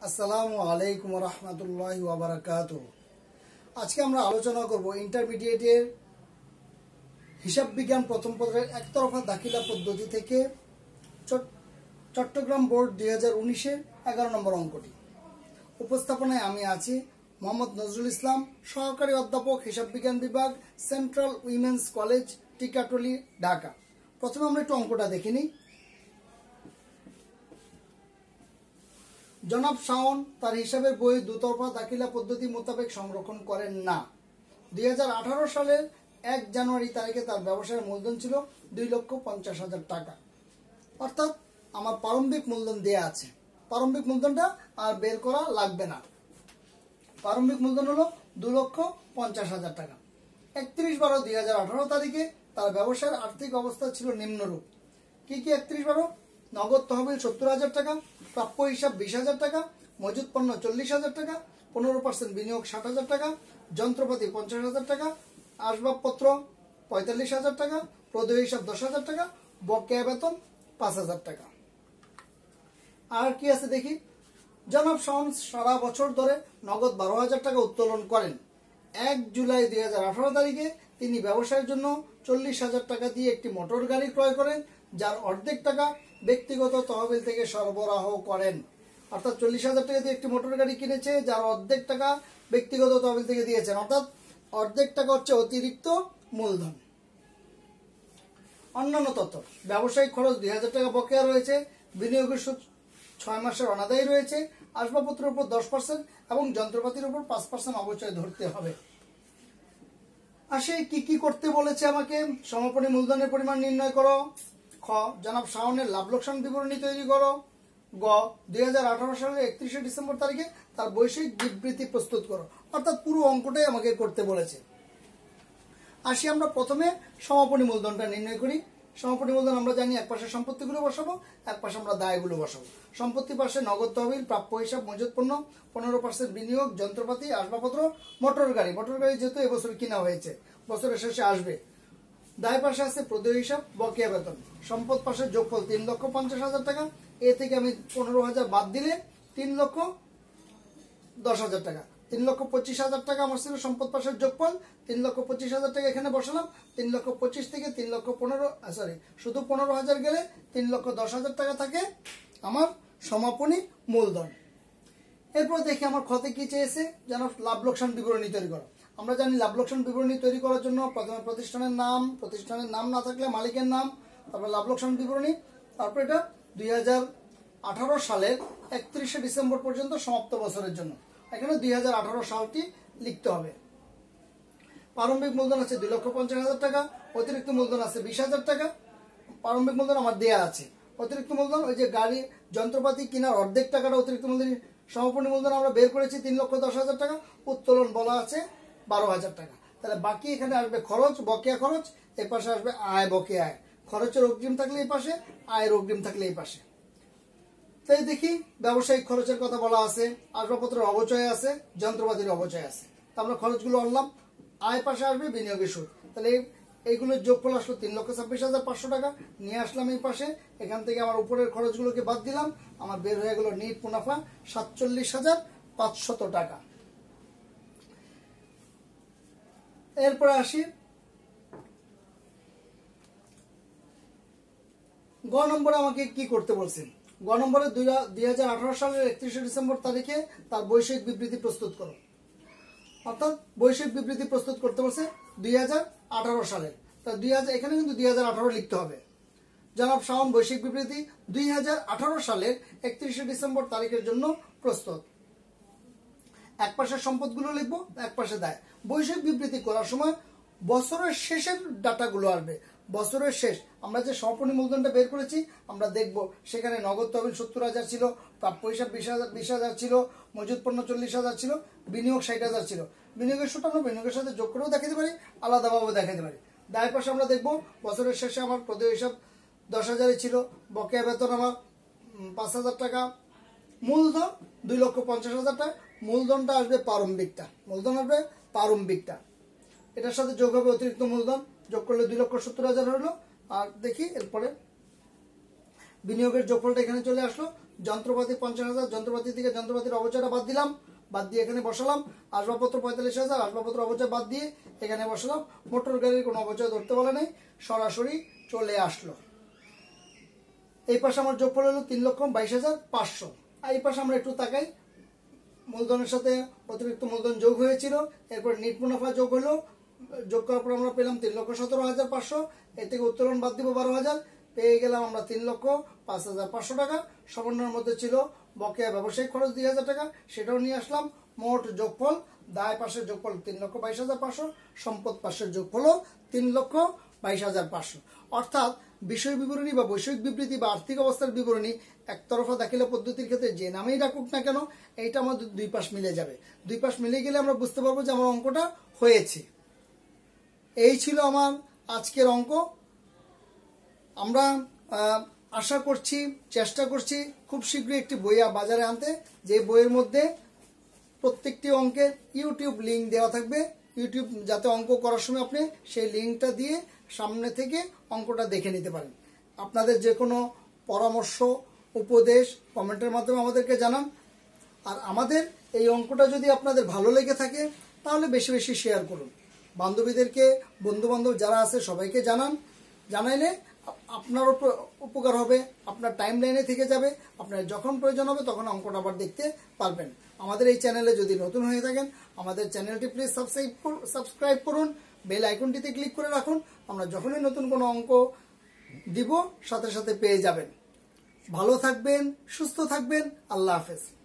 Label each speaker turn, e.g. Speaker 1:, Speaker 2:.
Speaker 1: আসসালামু আলাইকুম রহমতুল্লাহ ওবরাকাত আজকে আমরা আলোচনা করব ইন্টারমিডিয়েটের হিসাব বিজ্ঞান প্রথম পত্রের একতরফা দাখিলা পদ্ধতি থেকে চট- চট্টগ্রাম বোর্ড দুই হাজার উনিশের এগারো নম্বর অঙ্কটি। উপস্থাপনায় আমি আছি মোহাম্মদ নজরুল ইসলাম, সহকারী অধ্যাপক, হিসাব বিজ্ঞান বিভাগ, Central Women's College, Tikatuli, Dhaka. প্রথমে আমরা একটু অঙ্কটা দেখে নিই। জনাব শাওন তার হিসাবের বই দুতরফা দাখিলা পদ্ধতি মোতাবেক সংরক্ষণ করেন না। দু হাজার আঠারো সালের এক জানুয়ারি তারিখে তার ব্যবসায়ের মূলধন ছিল দুই লক্ষ পঞ্চাশ হাজার টাকা। অর্থাৎ আমার প্রারম্ভিক মূলধন দেয়া আছে। প্রারম্ভিক মূলধনটা আর বের করা লাগবে না। প্রারম্ভিক মূলধন হলো দু লক্ষ পঞ্চাশ হাজার টাকা। একত্রিশ বারো দুই তারিখে তার ব্যবসার আর্থিক অবস্থা ছিল নিম্নরূপ। কি কি একত্রিশ বারো? নগদ তহবিল সত্তর হাজার টাকা, প্রাপ্য হিসাব বিশ হাজার টাকা মজুদ পণ্য চল্লিশ হাজার টাকা, পনেরো পার্সেন্ট বিনিয়োগ ষাট হাজার টাকা, যন্ত্রপাতি পঞ্চাশ হাজার টাকা, আসবাবপত্র পঁয়তাল্লিশ হাজার টাকা, প্রদেয় হিসাব দশ হাজার টাকা, বকেয়া বেতন পাঁচ হাজার টাকা। আর কি আছে দেখি? জনাব শাহন সারা বছর ধরে নগদ বারো হাজার টাকা উত্তোলন করেন। এক জুলাই দুই হাজার আঠারো তারিখে তিনি ব্যবসায়ের জন্য চল্লিশ হাজার টাকা দিয়ে একটি মোটর গাড়ি ক্রয় করেন, যার অর্ধেক টাকা ব্যক্তিগত তহবিল থেকে সরবরাহ করেন। অর্থাৎ চল্লিশ হাজার টাকা দিয়ে একটি মোটর গাড়ি কিনেছে, যার অর্ধেক টাকা ব্যক্তিগত তহবিল থেকে দিয়েছেন। অর্থাৎ অর্ধেক টাকা হচ্ছে অতিরিক্ত মূলধন। অন্যান্য তথ্য, ব্যবসায়িক খরচ দুই হাজার টাকা বকেয়া রয়েছে, বিনিয়োগের সুদ ছয় মাসের অনাদায়ী রয়েছে, আসবাবপত্রের উপর দশ পার্সেন্ট এবং যন্ত্রপাতির উপর পাঁচ পার্সেন্ট অবচয় ধরতে হবে। আসে কি কি করতে বলেছে আমাকে? সমাপনী মূলধনের পরিমাণ নির্ণয় করো। খ, জনাব শাওনের লাভ লোকসান বিবরণী তৈরি করো। গ দু হাজার আঠেরো সালের একত্রিশে ডিসেম্বর তারিখে তার বৈষয়িক বিবৃতি প্রস্তুত করো। অর্থাৎ পুরো অঙ্কটাই আমাকে করতে বলেছে। আসি আমরা প্রথমে সমাপনী মূলধনটা নির্ণয় করি। সমাপনী মূলধন আমরা জানি এক পাশে সম্পত্তিগুলো বসাবো, এক পাশে আমরা দায়গুলো বসাবো। সম্পত্তি পাশে নগদ তহবিল, প্রাপ্য হিসাব, মজুত পণ্য, পনেরো পার্সেন্ট বিনিয়োগ, যন্ত্রপাতি, আসবাবপত্র, মোটর গাড়ি। মোটর গাড়ি যেহেতু এবছর কিনা হয়েছে, বছরের শেষে আসবে। দায় পাশে আছে প্রদেয় হিসাব, বকেয়া বেতন। সম্পদ পাশে যোগফল তিন লক্ষ পঞ্চাশ হাজার টাকা। এ থেকে আমি পনেরো হাজার বাদ দিলে তিন লক্ষ দশ হাজার টাকা। তিন লক্ষ পঁচিশ হাজার টাকা আমার ছিল সম্পদ পাশের যোগফল। তিন লক্ষ পঁচিশ হাজার টাকা এখানে বসালাম। তিন লক্ষ পঁচিশ থেকে তিন লক্ষ পনেরো সরি শুধু পনেরো হাজার গেলে তিন লক্ষ দশ হাজার টাকা থাকে আমার সমাপনী মূলধন। এরপর দেখি আমার ক্ষতে কি চেয়েছে। যেন লাভ লোকসান বিবরণী তৈরি করো। আমরা জানি লাভ লোকসান বিবরণী তৈরি করার জন্য প্রথমে প্রতিষ্ঠানের নাম প্রতিষ্ঠানের নাম না থাকলে মালিকের নাম, তারপর লাভ লোকসান বিবরণী, তারপর এটা দুই আঠারো সালের একত্রিশে ডিসেম্বর পর্যন্ত সমাপ্ত বছরের জন্য। এখানে দুই হাজার আঠারো সালটি লিখতে হবে। প্রারম্ভিক মূলধন আছে দুই লক্ষ পঞ্চাশ হাজার টাকা, অতিরিক্ত মূলধন আছে বিশ হাজার টাকা। প্রারম্ভিক মূলধন আমার দেয়া আছে। অতিরিক্ত মূলধন, ওই যে গাড়ি, যন্ত্রপাতি কেনার অর্ধেক টাকাটা অতিরিক্ত মূলধন সমাপনী মূলধন আমরা বের করেছি তিন লক্ষ দশ হাজার টাকা। উত্তোলন বলা আছে। বারো হাজার টাকা। তাহলে বাকি এখানে আসবে খরচ, বকেয়া খরচ, এ পাশে আসবে আয়, বকেয়া আয়। খরচের অগ্রিম থাকলে এই পাশে, আয়ের অগ্রিম থাকলে এই পাশে। তাই দেখি, ব্যবসায়িক খরচের কথা বলা আছে, আসবাবপত্রের অবচয় আছে, যন্ত্রপাতির অবচয় আছে। আমরা খরচগুলো আনলাম, আয় পাশে আসবে বিনিয়োগের সুদ। তাহলে এই- এইগুলোর যোগফল আসলো তিন লক্ষ ছাব্বিশ হাজার পাঁচশো টাকা। নিয়ে আসলাম এই পাশে, এখান থেকে আমার উপরের খরচগুলোকে বাদ দিলাম। আমার বের হয়ে গেল নিট মুনাফা সাতচল্লিশ হাজার পাঁচশত টাকা। এরপরে আসি। গ নম্বরে আমাকে কি করতে বলছেন? গ নম্বরে দুই হাজার আঠারো সালের একত্রিশে ডিসেম্বর তারিখে তার বৈষয়িক বিবৃতি প্রস্তুত করো। অর্থাৎ বৈষয়িক বিবৃতি প্রস্তুত করতে বলছে দুই হাজার আঠারো সালের। তা দুই হাজার এখানে কিন্তু দুই হাজার আঠারো লিখতে হবে। জনাব শাওন বৈষয়িক বিবৃতি দুই হাজার আঠারো সালের একত্রিশে ডিসেম্বর তারিখের জন্য প্রস্তুত। এক পাশে সম্পদগুলো লিখব, এক পাশে দায়। বৈষয়িক বিবৃতি করার সময় বছরের শেষের ডাটাগুলো আসবে। বছরের শেষ। আমরা যে সমাপনী মূলধনটা বের করেছি, আমরা দেখব সেখানে নগদ তহবিল সত্তর হাজার ছিল প্রাপ্য হিসাব বিশ হাজার বিশ হাজার ছিল, মজুদ পণ্য চল্লিশ হাজার ছিল, বিনিয়োগ ষাট হাজার ছিল। বিনিয়োগের সুদ আমরা বিনিয়োগের সাথে যোগ করেও দেখাতে পারি আলাদাভাবে দেখাতে পারি। দায় পাশে আমরা দেখব, বছরের শেষে আমার প্রদেয় হিসাব দশ হাজারই ছিল, বকেয়া বেতন আমার পাঁচ হাজার টাকা মূলধন দুই লক্ষ পঞ্চাশ হাজার টাকা। মূলধনটা আসবে প্রারম্ভিকটা। মূলধন আসবে প্রারম্ভিকটা। এটার সাথে যোগ হবে অতিরিক্ত মূলধন। যোগ করলে দুই লক্ষ সত্তর হাজার হলো। আর দেখি, এরপরে বিনিয়োগের যোগফলটা এখানে চলে আসলো। যন্ত্রপাতি পঞ্চাশ হাজার, যন্ত্রপাতি থেকে যন্ত্রপাতির অবচয়টা বাদ দিলাম। বাদ দিয়ে এখানে বসালাম। আসবাবপত্র পঁয়তাল্লিশ হাজার, আসবাবপত্র অবচয় বাদ দিয়ে এখানে বসালাম। মোটর গাড়ির কোনো অবচয় ধরতে বলে নেই। সরাসরি চলে আসলো। এই পাশে আমার যোগফল হলো তিন লক্ষ বাইশ হাজার পাঁচশো। আর এই পাশে আমরা একটু তাকাই। মূলধনের সাথে অতিরিক্ত মূলধন যোগ হয়েছিল, এরপর নিট মুনাফা যোগ হলো, যোগ করার পর আমরা পেলাম তিন লক্ষ সতেরো হাজার পাঁচশো, এর থেকে উত্তোলন বাদ দিব বারো হাজার, পেয়ে গেলাম আমরা তিন লক্ষ পাঁচ হাজার পাঁচশো টাকা। সমন্বয়ের মধ্যে ছিল বকেয়া ব্যবসায়িক খরচ দুই হাজার টাকা, সেটাও নিয়ে আসলাম। মোট যোগফল, দায় পাশের যোগফল তিন লক্ষ বাইশ হাজার পাঁচশো, সম্পদ পাশের যোগফলও তিন লক্ষ বাইশ হাজার পাঁচশো। অর্থাৎ বিষয় বিবরণী বা বৈষয়িক বিবৃতি বা আর্থিক অবস্থার বিবরণী একতরফা দাখিলা পদ্ধতির ক্ষেত্রে যে নামেই ডাকুক না কেন, এইটা আমাদের দুই পাশ মিলে যাবে। দুই পাশ মিলে গেলে আমরা বুঝতে পারব যে আমার অঙ্কটা হয়েছে। এই ছিল আমার আজকের অঙ্ক। আমরা আশা করছি, চেষ্টা করছি খুব শীঘ্রই একটি বই বাজারে আনতে, যে বইয়ের মধ্যে প্রত্যেকটি অঙ্কের ইউটিউব লিঙ্ক দেওয়া থাকবে। ইউটিউব যাতে অঙ্ক করার সময় আপনি সেই লিঙ্কটা দিয়ে সামনে থেকে অঙ্কটা দেখে নিতে পারেন। আপনাদের যে কোনো পরামর্শ, উপদেশ, কমেন্টের মাধ্যমে আমাদেরকে জানান। আর আমাদের এই অঙ্কটা যদি আপনাদের ভালো লেগে থাকে, তাহলে বেশি বেশি শেয়ার করুন। বান্ধবীদেরকে বন্ধু বান্ধব যারা আছে, সবাইকে জানান। জানাইলে আপ- আপনার উপ- উপকার হবে, আপনার টাইম লাইনে থেকে যাবে, আপনার যখন প্রয়োজন হবে তখন অঙ্কটা আবার দেখতে পারবেন। আমাদের এই চ্যানেলে যদি নতুন হয়ে থাকেন, আমাদের চ্যানেলটি প্লিজ সাবস্ক্রাইব সাবস্ক্রাইব করুন। বেল আইকনটিতে ক্লিক করে রাখুন। আমরা যখনই নতুন কোনো অঙ্ক দিব, সাথে সাথে পেয়ে যাবেন। ভালো থাকবেন, সুস্থ থাকবেন। আল্লাহ হাফেজ।